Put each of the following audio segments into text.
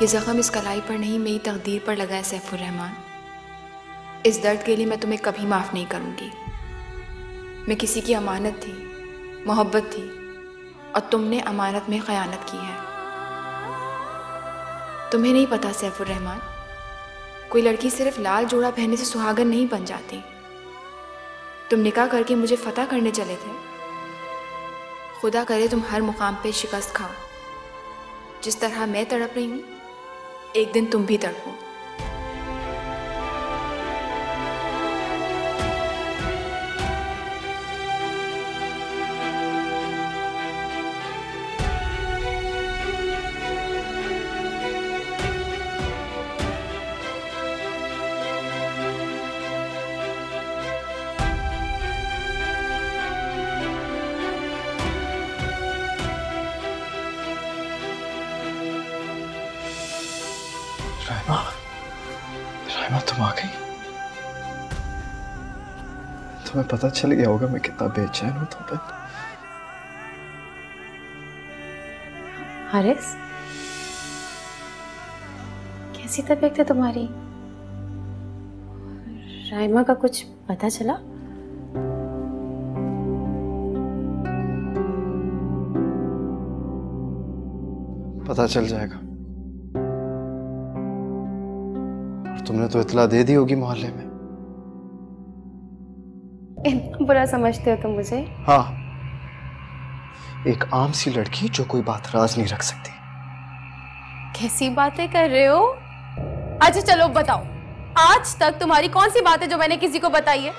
ये ज़ख्म इस कलाई पर नहीं, मेरी तकदीर पर लगा है सैफुररहमान इस दर्द के लिए मैं तुम्हें कभी माफ़ नहीं करूँगी। मैं किसी की अमानत थी, मोहब्बत थी, और तुमने अमानत में ख़यानत की है। तुम्हें नहीं पता सैफुररहमान कोई लड़की सिर्फ़ लाल जोड़ा पहनने से सुहागन नहीं बन जाती। तुम निकाह करके मुझे फतह करने चले थे। खुदा करे तुम हर मुकाम पे शिकस्त खाओ। जिस तरह मैं तड़प रही हूँ एक दिन तुम भी तड़पो रायमा रायमा तुम आ गई तुम्हें पता चल गया होगा मैं कितना बेचैन हूँ तुम पे। हारिस? कैसी तबीयत है तुम्हारी? राइमा का कुछ पता चला? पता चल जाएगा। तुमने तो इतला दे दी होगी मोहल्ले में। इतना बुरा समझते हो तुम मुझे? हाँ। एक आम सी लड़की जो कोई बात राज नहीं रख सकती। कैसी बातें कर रहे हो? अच्छा चलो बताओ। आज तक तुम्हारी कौन सी बात है जो मैंने किसी को बताई है?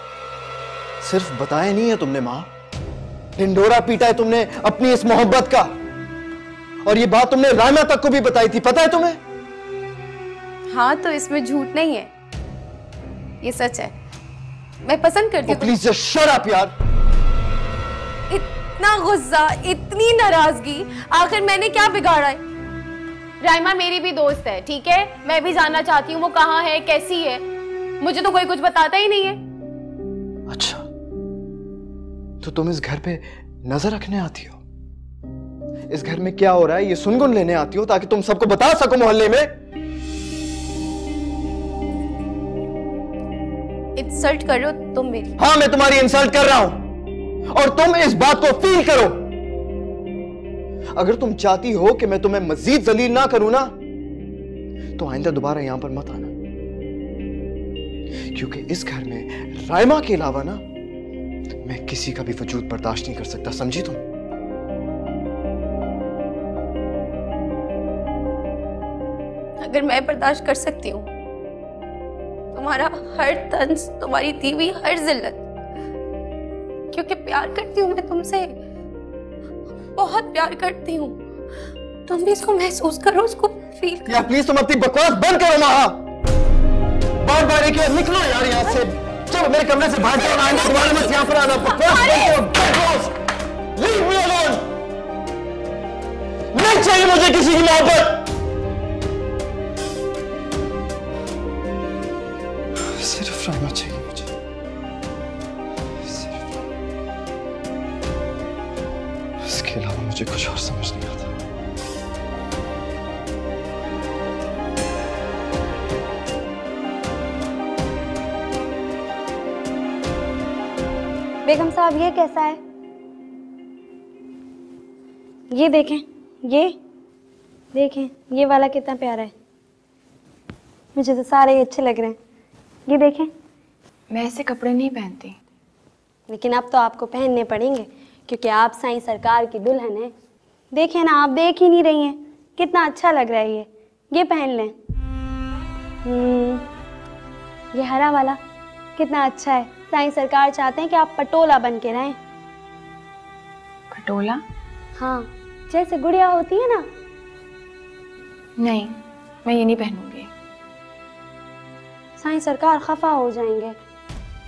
सिर्फ़ बताया नहीं है तुमने माँ। ढिंडोरा पीटा है तुमने अपनी इस मोहब्बत का। और ये बात तुमने राना तक को भी बताई थी पता है तुम्हें? हाँ तो इसमें झूठ नहीं है। ये सच है। मैं पसंद करती हूँ प्लीज़ शट अप यार इतना गुस्सा इतनी नाराज़गी आखिर मैंने क्या बिगाड़ा है? राइमा मेरी भी दोस्त है ठीक है? मैं भी जानना चाहती हूँ वो कहाँ है कैसी है? मुझे तो कोई कुछ बताता ही नहीं है। अच्छा। तो तुम इस घर पे नज़र रखने आती हो? इस घर में क्या हो रहा है ये सुनगुन लेने आती हो ताकि तुम सबको बता सको मोहल्ले में? इंसल्ट कर रहे हो तुम मेरी हाँ मैं तुम्हारी इंसल्ट कर रहा हूँ। और तुम इस बात को फील करो। अगर तुम चाहती हो कि मैं तुम्हें मजीद जलील ना करूँ ना तो आइंदा दोबारा यहाँ पर मत आना। क्योंकि इस घर में रायमा के अलावा ना मैं किसी का भी वजूद बर्दाश्त नहीं कर सकता समझी तुम? अगर मैं बर्दाश्त कर सकती हूँ तुम्हारा हर तंज तुम्हारी दी हुई हर जिल्लत। क्योंकि प्यार करती हूँ मैं तुमसे। बहुत प्यार करती हूँ। तुम भी इसको महसूस करो उसको फील करो। या प्लीज़ तुम अपनी बकवास बंद करो महा बार बार एक निकलो यार यहाँ से। चलो मेरे कमरे से भाग जाओ आइंदा दोबारा मत यहाँ पर आना। बकवास बंद करो बकवास। लीव मी अलोन नहीं चाहिए मुझे किसी की मोहब्बत। सिर्फ़ रहना चाहिए मुझे। सिर्फ़। इसके अलावा मुझे कुछ और समझ नहीं आता। बेगम साहब, ये कैसा है? ये देखें ये देखें, ये वाला कितना प्यारा है। मुझे तो सारे अच्छे लग रहे हैं। ये देखें। मैं ऐसे कपड़े नहीं पहनती। लेकिन अब तो आपको पहनने पड़ेंगे क्योंकि आप साईं सरकार की दुल्हन हैं। देखें ना आप देख ही नहीं रही हैं। कितना अच्छा लग रहा है ये। ये पहन लें। हम्म, ये हरा वाला। कितना अच्छा है। साईं सरकार चाहते हैं कि आप पटोला बन के रहें। पटोला? हाँ जैसे गुड़िया होती है ना। नहीं मैं ये नहीं पहनूँगी। साईं सरकार खफा हो जाएँगे।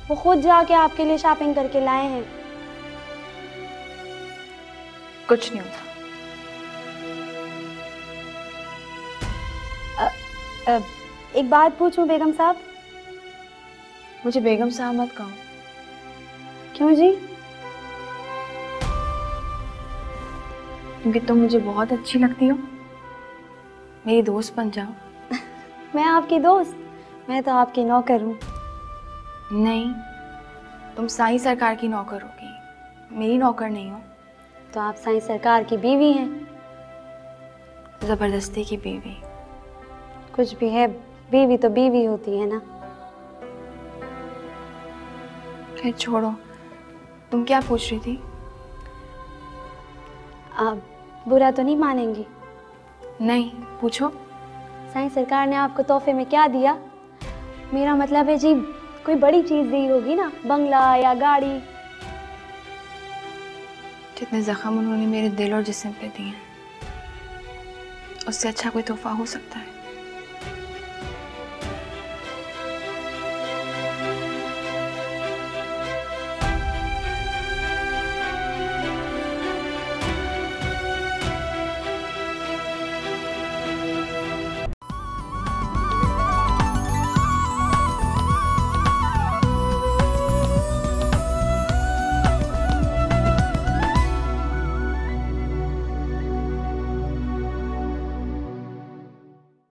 वो खुद जाके आपके लिए शॉपिंग करके लाए हैं। कुछ नहीं होता। एक बात पूछूँ बेगम साहब? मुझे बेगम साहब मत कहो। क्यों जी? क्योंकि तुम मुझे बहुत अच्छी लगती हो। मेरी दोस्त बन जाओ। मैं आपकी दोस्त। मैं तो आपकी नौकर हूँ। नहीं तुम साईं सरकार की नौकर होगी। मेरी नौकर नहीं हो। तो आप साईं सरकार की बीवी हैं? ज़बरदस्ती की बीवी। कुछ भी है बीवी तो बीवी होती है ना। फिर छोड़ो। तुम क्या पूछ रही थी? आप बुरा तो नहीं मानेंगी? नहीं पूछो। साईं सरकार ने आपको तोहफे में क्या दिया? मेरा मतलब है जी, कोई बड़ी चीज़ दी होगी ना, बंगला या गाड़ी। जितने जख्म उन्होंने मेरे दिल और जिसम पे दिए उससे अच्छा कोई तोहफा हो सकता है।